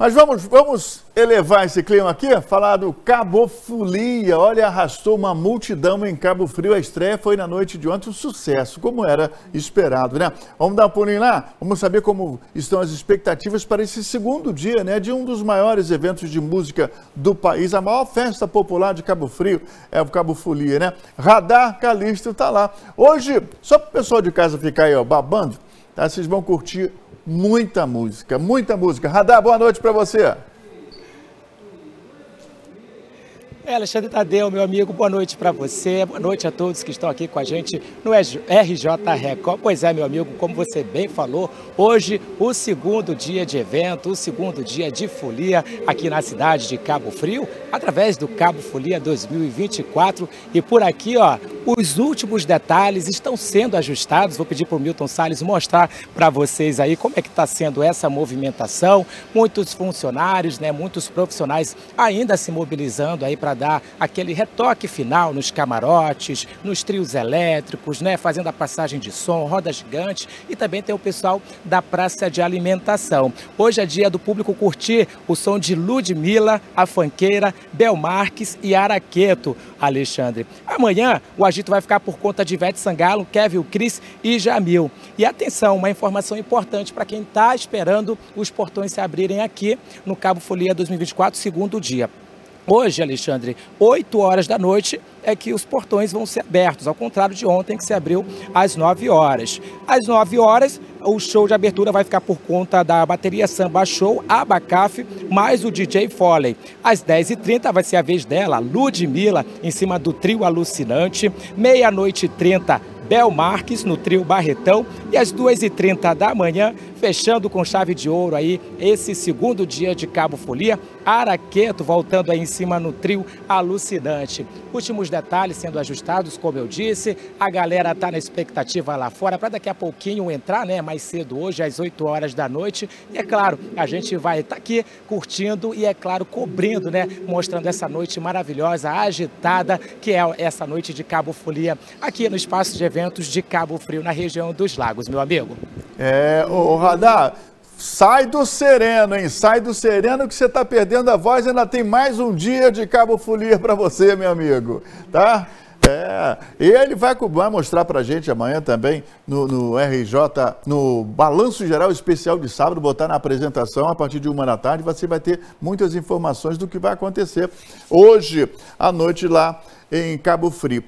Mas vamos, vamos elevar esse clima aqui, falar do Cabo Folia. Olha, arrastou uma multidão em Cabo Frio. A estreia foi na noite de ontem um sucesso, como era esperado, né? Vamos dar um pulinho lá? Vamos saber como estão as expectativas para esse segundo dia, né? De um dos maiores eventos de música do país. A maior festa popular de Cabo Frio é o Cabo Folia, né? Radar Calixto está lá. Hoje, só para o pessoal de casa ficar aí, ó, babando, tá? Vocês vão curtir muita música, muita música. Radar, boa noite para você. É, Alexandre Tadeu, meu amigo, boa noite para você, boa noite a todos que estão aqui com a gente no RJ Record. Pois é, meu amigo, como você bem falou, hoje o segundo dia de evento, o segundo dia de folia aqui na cidade de Cabo Frio, através do Cabo Folia 2024. E por aqui, ó, os últimos detalhes estão sendo ajustados. Vou pedir para o Milton Salles mostrar para vocês aí como é que está sendo essa movimentação. Muitos funcionários, né, muitos profissionais ainda se mobilizando aí para dar aquele retoque final nos camarotes, nos trios elétricos, né, fazendo a passagem de som, roda gigante e também tem o pessoal da praça de alimentação. Hoje é dia do público curtir o som de Ludmilla, a fanqueira, Bel Marques e Araqueto, Alexandre. Amanhã o agito vai ficar por conta de Ivete Sangalo, Kevin Cris e Jamil. E atenção, uma informação importante para quem está esperando os portões se abrirem aqui no Cabo Folia 2024, segundo dia. Hoje, Alexandre, 8 horas da noite é que os portões vão ser abertos, ao contrário de ontem que se abriu às 9 horas. Às 9 horas, o show de abertura vai ficar por conta da bateria Samba Show, Abacaf, mais o DJ Foley. Às 10h30 vai ser a vez dela, Ludmilla, em cima do trio alucinante. Meia-noite e 30, Bel Marques no trio Barretão e às 2h30 da manhã, fechando com chave de ouro aí esse segundo dia de Cabo Folia, Araqueto voltando aí em cima no trio Alucinante. Últimos detalhes sendo ajustados, como eu disse, a galera tá na expectativa lá fora para daqui a pouquinho entrar, né, mais cedo hoje às 8 horas da noite. E é claro, a gente vai estar tá aqui curtindo e é claro cobrindo, né, mostrando essa noite maravilhosa, agitada, que é essa noite de Cabo Folia aqui no espaço de eventos eventos de Cabo Frio, na região dos lagos, meu amigo. É, o Radar, sai do sereno, hein? Sai do sereno que você está perdendo a voz, ainda tem mais um dia de Cabo Folia para você, meu amigo, tá? É, ele vai, vai mostrar para a gente amanhã também no, no, RJ, no Balanço Geral Especial de sábado, botar na apresentação a partir de uma da tarde. Você vai ter muitas informações do que vai acontecer hoje à noite lá em Cabo Frio.